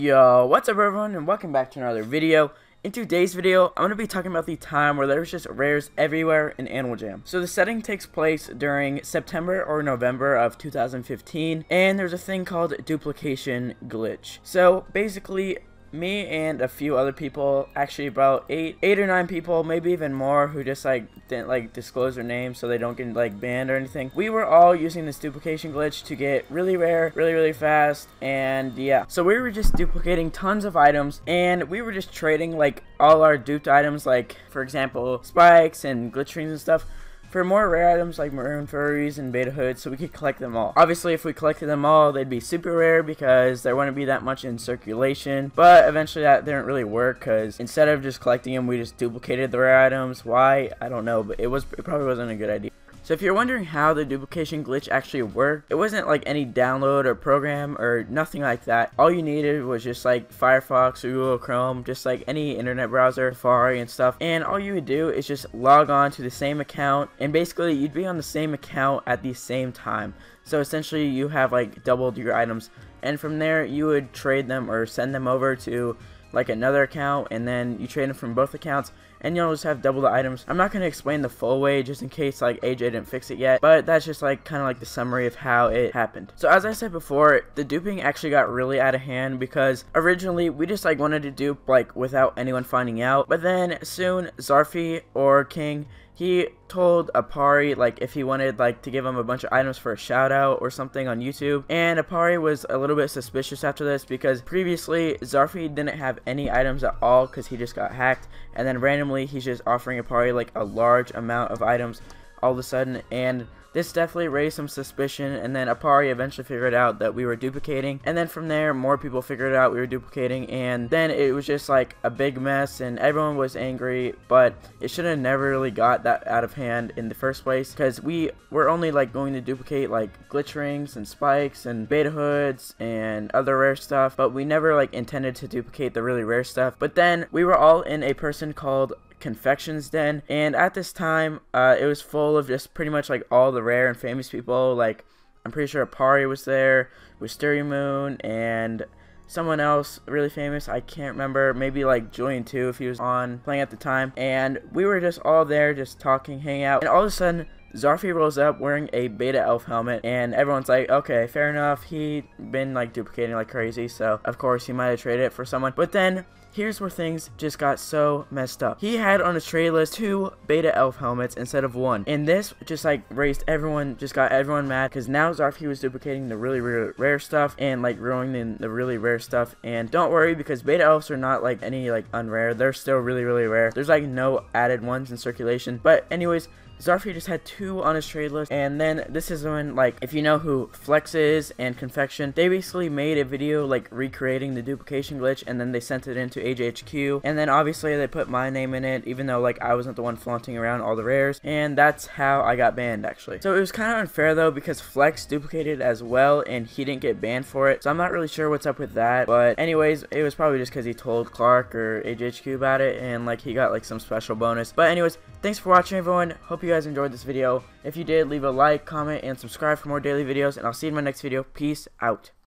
Yo, what's up everyone and welcome back to another video. In today's video, I'm going to be talking about the time where there's just rares everywhere in Animal Jam. So the setting takes place during September or November of 2015, and there's a thing called duplication glitch. So basically, me and a few other people, actually about eight, eight or nine people, maybe even more, who just like didn't like disclose their names so they don't get like banned or anything. We were all using this duplication glitch to get really rare, really really fast, and yeah. So we were just duplicating tons of items, and we were just trading like all our duped items, like for example spikes and glitch rings and stuff for more rare items like maroon furries and beta hoods so we could collect them all. Obviously if we collected them all they'd be super rare because there wouldn't be that much in circulation but eventually that didn't really work because instead of just collecting them we just duplicated the rare items. Why? I don't know but it was it probably wasn't a good idea. So if you're wondering how the duplication glitch actually worked, it wasn't like any download or program or nothing like that. All you needed was just like Firefox or Google Chrome, just like any internet browser, Safari and stuff. And all you would do is just log on to the same account and basically you'd be on the same account at the same time. So essentially you have like doubled your items and from there you would trade them or send them over to like another account and then you trade them from both accounts and you'll just have double the items. I'm not going to explain the full way just in case like AJ didn't fix it yet, but that's just like kind of like the summary of how it happened. So as I said before, the duping actually got really out of hand because originally we just like wanted to dupe like without anyone finding out, but then soon Zarfy or King he told Aparri like if he wanted like to give him a bunch of items for a shout out or something on YouTube. And Aparri was a little bit suspicious after this because previously Zarfy didn't have any items at all because he just got hacked. And then randomly he's just offering Aparri like a large amount of items all of a sudden. And this definitely raised some suspicion, and then Aparri eventually figured out that we were duplicating, and then from there, more people figured out we were duplicating, and then it was just like a big mess, and everyone was angry, but it should have never really got that out of hand in the first place, because we were only like going to duplicate like glitch rings and spikes and beta hoods and other rare stuff, but we never like intended to duplicate the really rare stuff. But then we were all in a person called confections den. And at this time uh, it was full of just pretty much like all the rare and famous people. Like i'm pretty sure Aparri was there Wisteria Moon and someone else really famous. I can't remember. Maybe like julian too if he was on playing at the time. And we were just all there just talking hanging out. And all of a sudden Zarfy rolls up wearing a beta elf helmet and everyone's like okay fair enough he been like duplicating like crazy so of course he might have traded it for someone but then Here's where things just got so messed up. He had on his trade list two beta elf helmets instead of one. And this just like raised everyone, just got everyone mad because now Zarfy was duplicating the really, really rare stuff and like ruining the really rare stuff. And don't worry because beta elves are not like any like unrare. They're still really, really rare. There's like no added ones in circulation. But anyways, Zarfy just had two on his trade list, and then this is when, like, if you know who Flex is and Confection, they basically made a video, like, recreating the duplication glitch, and then they sent it into AJHQ, and then obviously they put my name in it, even though, like, I wasn't the one flaunting around all the rares, and that's how I got banned, actually. So it was kind of unfair, though, because Flex duplicated as well, and he didn't get banned for it, so I'm not really sure what's up with that, but anyways, it was probably just because he told Clark or AJHQ about it, and, like, he got, like, some special bonus. But anyways, thanks for watching, everyone. Hope you guys enjoyed this video. If you did, leave a like, comment, and subscribe for more daily videos, and I'll see you in my next video. Peace out.